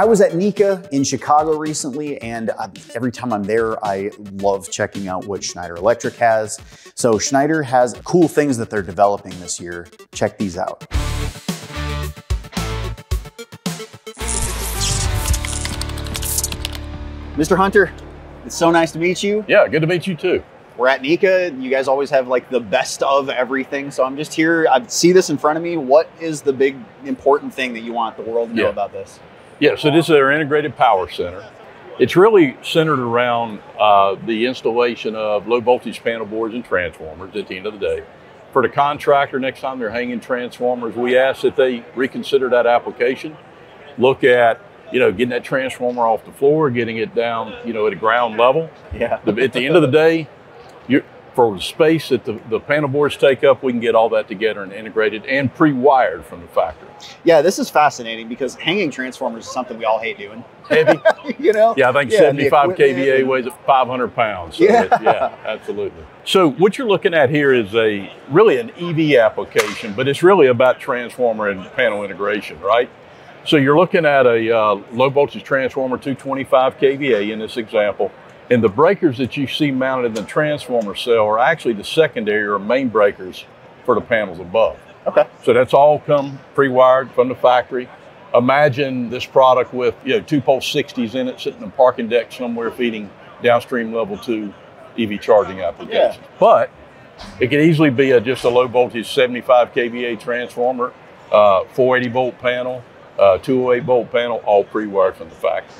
I was at NECA in Chicago recently, and I, every time I'm there, I love checking out what Schneider Electric has. So Schneider has cool things that they're developing this year. Check these out. Mr. Hunter, it's so nice to meet you. Yeah, good to meet you too. We're at NECA. You guys always have like the best of everything. So I'm just here. I see this in front of me. What is the big important thing that you want the world to know Yeah. about this? Yeah, so this is our integrated power center. It's really centered around uh, the installation of low voltage panel boards and transformers at the end of the day. For the contractor, next time they're hanging transformers, we ask that they reconsider that application, look at you know getting that transformer off the floor, getting it down you know at a ground level. Yeah. At the end of the day, you're, for the space that the, the panel boards take up, we can get all that together and integrated and pre-wired from the factory. Yeah, this is fascinating because hanging transformers is something we all hate doing. Heavy. you know? Yeah, I think Yeah, 75 kVA weighs at 500 pounds. So Yeah. it- yeah, absolutely. So what you're looking at here is a really an EV application, but it's really about transformer and panel integration, right? So you're looking at a uh, low voltage transformer, 225 kVA in this example, and the breakers that you see mounted in the transformer cell are actually the secondary or main breakers for the panels above. Okay. So that's all come pre-wired from the factory. Imagine this product with you know two pole 60s in it, sitting in a parking deck somewhere, feeding downstream level two EV charging applications. Yeah. But it could easily be a, just a low voltage 75 kVA transformer, uh, 480 volt panel, uh, 208 volt panel, all pre-wired from the factory.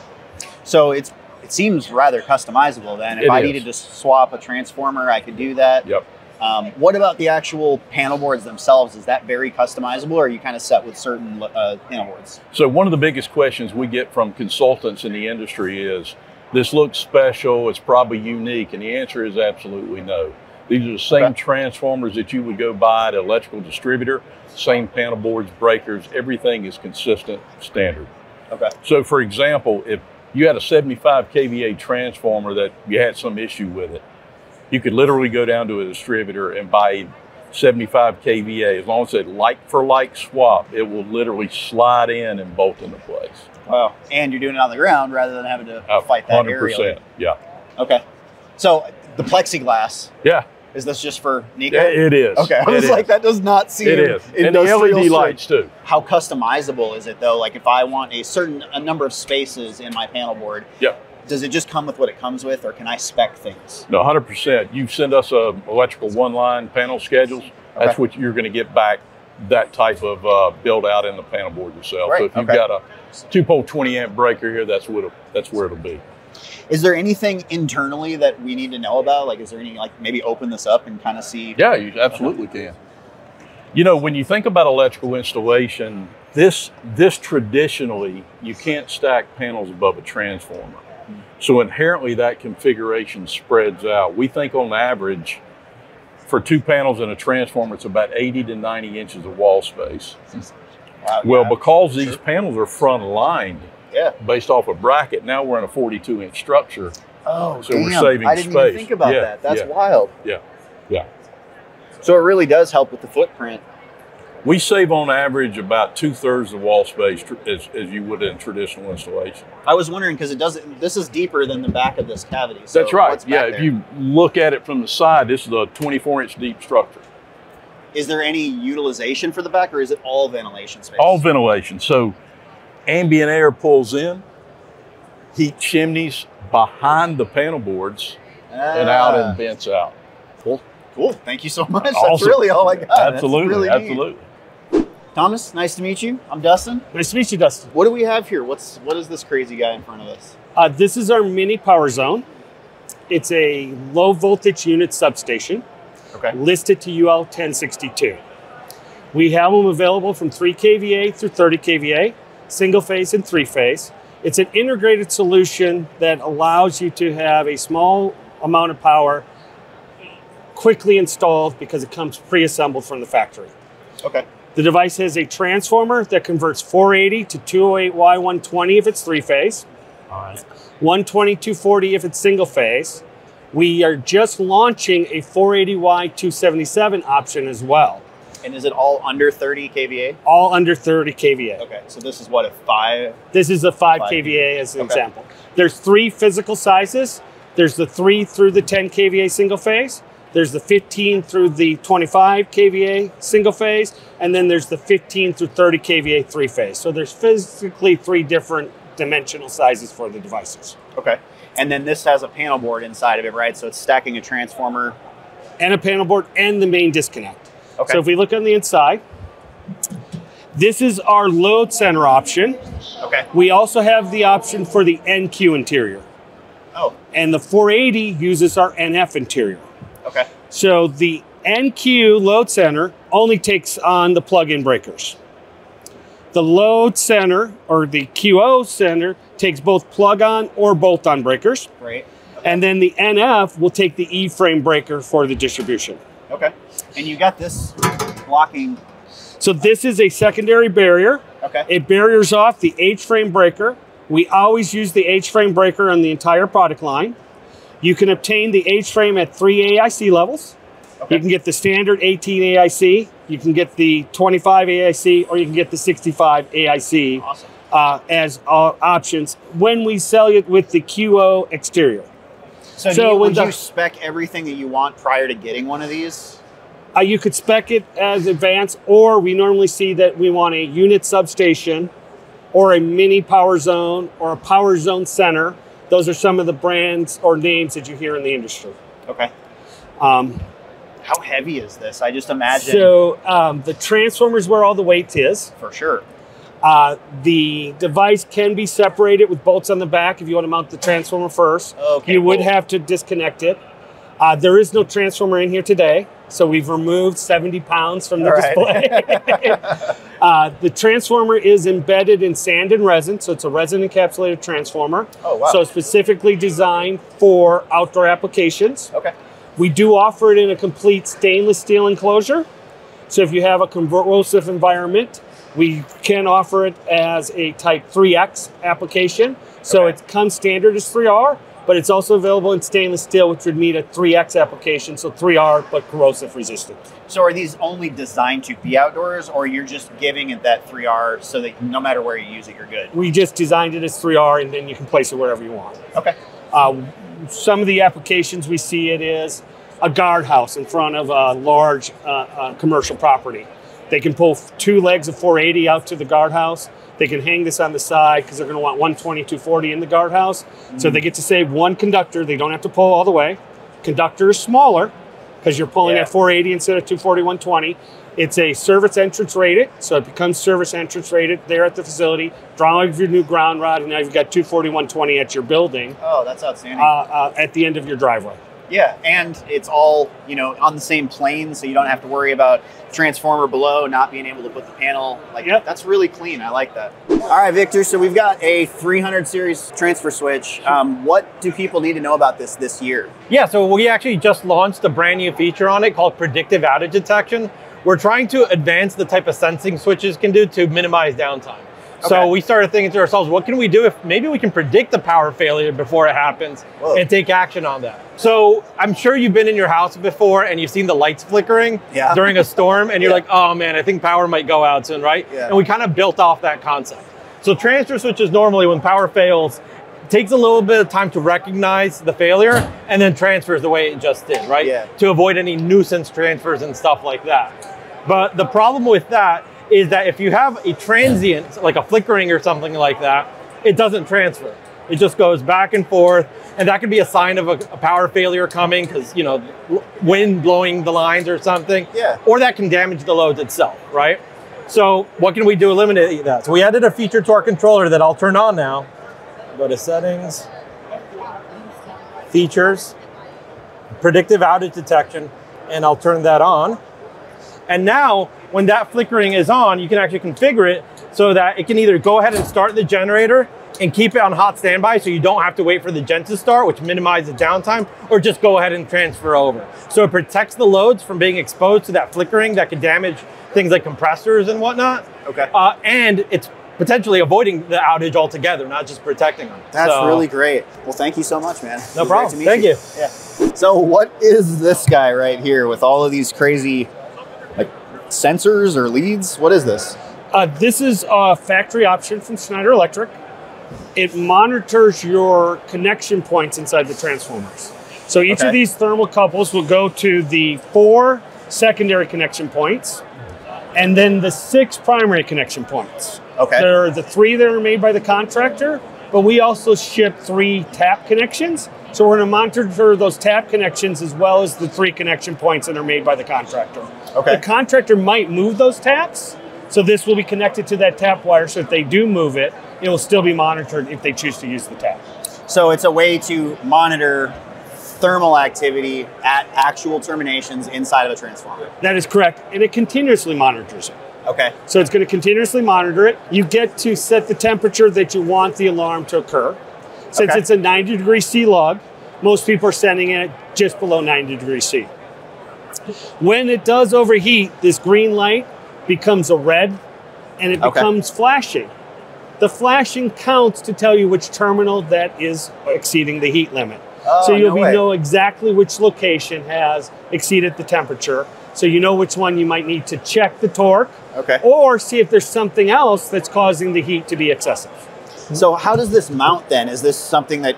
So it's it seems rather customizable then. If It I is. needed to swap a transformer, I could do that. Yep. Um, what about the actual panel boards themselves? Is that very customizable or are you kind of set with certain uh, panel boards? So one of the biggest questions we get from consultants in the industry is, this looks special, it's probably unique, and the answer is absolutely no. These are the same Okay. transformers that you would go buy at an electrical distributor, same panel boards, breakers, everything is consistent, standard. Okay. So for example, if you had a 75 kVA transformer that you had some issue with it, you could literally go down to a distributor and buy 75 kVA. As long as it's like for like swap, it will literally slide in and bolt into place. Wow. And you're doing it on the ground rather than having to Uh, fight that 100%. area. Yeah. Okay. So the plexiglass, Yeah. Is this just for? Yeah, It is. Okay, I It was is. like, that does not seem It is. And the LED lights too. How customizable is it though? Like if I want a certain a number of spaces in my panel board, Yeah. does it just come with what it comes with, or can I spec things? No, 100%. You send us a electrical one line panel schedules. That's what you're going to get back that type of uh, build out in the panel board yourself. Right, So if you've okay. got a two pole 20 amp breaker here, that's what that's where it'll be. Is there anything internally that we need to know about? Like, is there any like maybe open this up and kind of see? Yeah, you absolutely can. You know, when you think about electrical installation, this this traditionally you can't stack panels above a transformer. So inherently that configuration spreads out. We think on average for two panels and a transformer it's about 80 to 90 inches of wall space. Wow, Well, yeah. because these Sure. panels are front aligned yeah. based off a bracket, now we're in a 42 inch structure. Oh, So we're damn. saving I didn't space. even think about Yeah, that. That's yeah. wild. Yeah, yeah. So it really does help with the footprint. We save on average about two thirds of wall space tr- as, as you would in traditional installation. I was wondering because it doesn't. This is deeper than the back of this cavity. So That's right. Yeah, if you look at it from the side, this is a 24 inch deep structure. is there any utilization for the back, or is it all ventilation space? All ventilation. So ambient air pulls in, heat chimneys behind the panel boards and out Ah, and vents out. Cool. Cool. Thank you so much. That's Awesome. really all I got. Absolutely. really absolutely. Thomas, nice to meet you. I'm Dustin. Nice to meet you, Dustin. What do we have here? What's what is this crazy guy in front of us? Uh, this is our mini power zone. It's a low voltage unit substation Okay. listed to UL 1062. We have them available from 3 kVA through 30 kVA, single phase and three phase. It's an integrated solution that allows you to have a small amount of power quickly installed because it comes pre-assembled from the factory. Okay. The device has a transformer that converts 480 to 208Y120 if it's three phase. All right. 120 240 if it's single phase. We are just launching a 480Y 277 option as well. And is it all under 30 kVA? All under 30 kVA. Okay, so this is what a five. This is a 5 Five. kVA as an Okay. example. There's three physical sizes. There's the 3 through the 10 kVA single phase. There's the 15 through the 25 kVA single phase, and then there's the 15 through 30 kVA three phase. So there's physically three different dimensional sizes for the devices. Okay, and then this has a panel board inside of it, right? So it's stacking a transformer. and a panel board and the main disconnect. Okay. So if we look on the inside, this is our load center option. Okay. We also have the option for the NQ interior. Oh, And the 480 uses our NF interior. okay. So the NQ load center only takes on the plug-in breakers. The load center or the QO center takes both plug-on or bolt-on breakers. Great. And then the NF will take the E-frame breaker for the distribution. Okay. And you got this blocking. So this is a secondary barrier. Okay. It barriers off the H-frame breaker. We always use the H-frame breaker on the entire product line. You can obtain the H-frame at three AIC levels. Okay. You can get the standard 18 AIC, you can get the 25 AIC, or you can get the 65 AIC Awesome. uh, as options when we sell it with the QO exterior. So, So you, would the- you spec everything that you want prior to getting one of these? Uh, you could spec it as advanced, or we normally see that we want a unit substation or a mini power zone or a power zone center. Those are some of the brands or names that you hear in the industry. Okay. Um, How heavy is this? I just imagine so um, the transformers where all the weight is. for sure. Uh, the device can be separated with bolts on the back if you want to mount the transformer first. Okay, you would cool. have to disconnect it. Uh, there is no transformer in here today, so we've removed 70 pounds from the All right. display. uh, the transformer is embedded in sand and resin, so it's a resin encapsulated transformer. Oh, wow. So specifically designed for outdoor applications. Okay. We do offer it in a complete stainless steel enclosure. So if you have a corrosive environment, we can offer it as a type 3X application. So Okay. it comes standard as 3R, but it's also available in stainless steel, which would meet a 3X application. So 3R, but corrosive resistant. So are these only designed to be outdoors, or you're just giving it that 3R so that no matter where you use it, you're good? We just designed it as 3R, and then you can place it wherever you want. Okay. Uh, some of the applications we see it is a guardhouse in front of a large uh, uh, commercial property. They can pull two legs of 480 out to the guardhouse. They can hang this on the side because they're going to want 120, 240 in the guardhouse. So they get to save one conductor. They don't have to pull all the way. Conductor is smaller because you're pulling Yeah. at 480 instead of 240, 120. It's a service entrance rated, so it becomes service entrance rated there at the facility. Draw of your new ground rod, and now you've got 240, 120 at your building Oh, that's outstanding. uh, uh, at the end of your driveway. Yeah, and it's all you know on the same plane, so you don't have to worry about transformer below not being able to put the panel. Like Yep. that's really clean. I like that. All right, Victor. So we've got a 300 series transfer switch. Um, what do people need to know about this this year? Yeah, so we actually just launched a brand new feature on it called predictive outage detection. We're trying to advance the type of sensing switches can do to minimize downtime. Okay. So we started thinking to ourselves, what can we do if maybe we can predict the power failure before it happens Whoa. and take action on that? So I'm sure you've been in your house before and you've seen the lights flickering Yeah. during a storm and you're Yeah. like, oh man, I think power might go out soon, right? Yeah. And we kind of built off that concept. So transfer switches normally when power fails takes a little bit of time to recognize the failure and then transfers the way it just did, right? Yeah. To avoid any nuisance transfers and stuff like that. But the problem with that is that if you have a transient, like a flickering or something like that, it doesn't transfer. It just goes back and forth, and that could be a sign of a, a power failure coming because you know wind blowing the lines or something. Yeah. Or that can damage the loads itself, right? So what can we do to eliminate that? So we added a feature to our controller that I'll turn on now. Go to settings, features, predictive outage detection, and I'll turn that on. And now, when that flickering is on, you can actually configure it so that it can either go ahead and start the generator and keep it on hot standby so you don't have to wait for the gen to start, which minimizes downtime, or just go ahead and transfer over. So it protects the loads from being exposed to that flickering that could damage things like compressors and whatnot. Okay. Uh, and it's potentially avoiding the outage altogether, not just protecting them. That's So- really great. Well, thank you so much, man. No problem. Thank you. Yeah. So, what is this guy right here with all of these crazy, sensors or leads? What is this? Uh, this is a factory option from Schneider Electric. It monitors your connection points inside the transformers. So each Okay. of these thermocouples will go to the four secondary connection points and then the six primary connection points. Okay. There are the three that are made by the contractor, but we also ship three tap connections. So we're going to monitor those tap connections as well as the three connection points that are made by the contractor. Okay. The contractor might move those taps, so this will be connected to that tap wire. So if they do move it, it will still be monitored if they choose to use the tap. So it's a way to monitor thermal activity at actual terminations inside of a transformer. That is correct, and it continuously monitors it. Okay. So it's going to continuously monitor it. You get to set the temperature that you want the alarm to occur. Since Okay. it's a 90 degree C lug, most people are setting it just below 90 degrees C. When it does overheat, this green light becomes a red and it Okay. becomes flashing. The flashing counts to tell you which terminal that is exceeding the heat limit. Oh, so you'll no be know exactly which location has exceeded the temperature. So you know which one you might need to check the torque Okay. or see if there's something else that's causing the heat to be excessive. So how does this mount then? Is this something that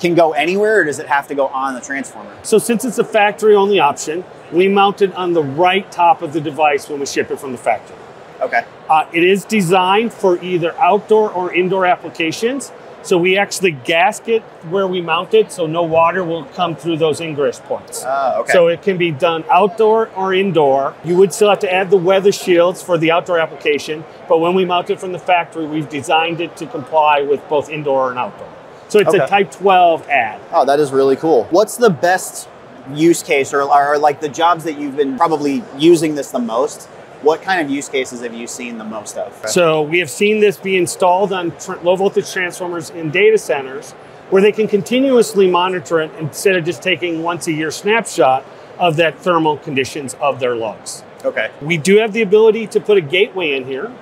can go anywhere or does it have to go on the transformer? So since it's a factory only option, we mount it on the right top of the device when we ship it from the factory. Okay. Uh, it is designed for either outdoor or indoor applications. So we actually gasket where we mount it so no water will come through those ingress points. Ah, okay. So it can be done outdoor or indoor. You would still have to add the weather shields for the outdoor application, but when we mount it from the factory, we've designed it to comply with both indoor and outdoor. So it's a Type 12 ad. Oh, that is really cool. What's the best use case or, or like the jobs that you've been probably using this the most? What kind of use cases have you seen the most of? So we have seen this be installed on tr- low voltage transformers in data centers where they can continuously monitor it instead of just taking once a year snapshot of that thermal conditions of their lugs. Okay. We do have the ability to put a gateway in here,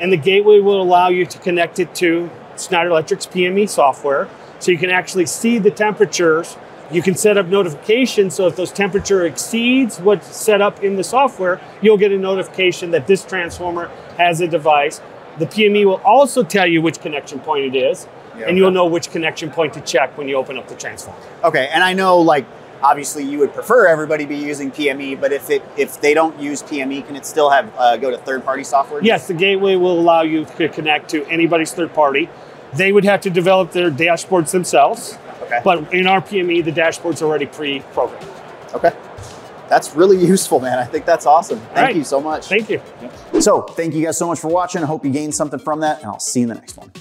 and the gateway will allow you to connect it to Schneider Electric's PME software, so you can actually see the temperatures. You can set up notifications, so if those temperature exceeds what's set up in the software, you'll get a notification that this transformer has a device. The PME will also tell you which connection point it is, Yeah, and you'll okay. know which connection point to check when you open up the transformer. Okay, and I know like obviously you would prefer everybody be using PME, but if it if they don't use PME, can it still have uh, go to third party software? Yes, the gateway will allow you to connect to anybody's third party. They would have to develop their dashboards themselves, Okay. but in our PME, the dashboard's already pre-programmed. Okay. That's really useful, man. I think that's awesome. Thank right. you so much. Thank you. So thank you guys so much for watching. I hope you gained something from that, and I'll see you in the next one.